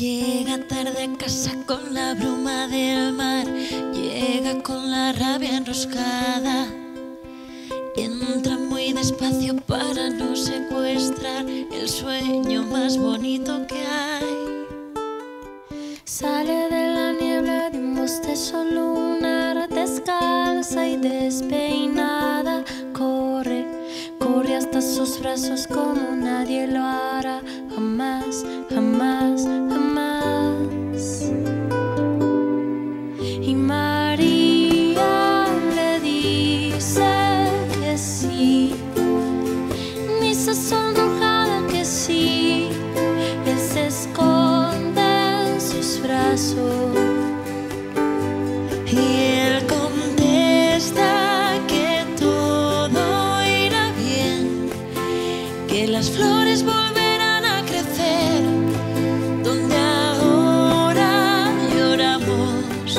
Llega tarde a casa con la bruma del mar, llega con la rabia enroscada. Entra muy despacio para no secuestrar el sueño más bonito que hay. Sale de la niebla de un bostezo lunar, descalza y despeinada. Corre, corre hasta sus brazos como nadie lo hará. Jamás, jamás, las flores volverán a crecer donde ahora lloramos.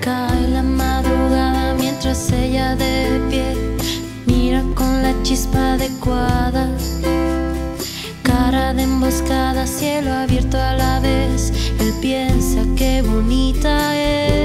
Cae la madrugada mientras ella de pie mira con la chispa adecuada. Cara de emboscada, cielo abierto a la vez. Él piensa que bonita es.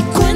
E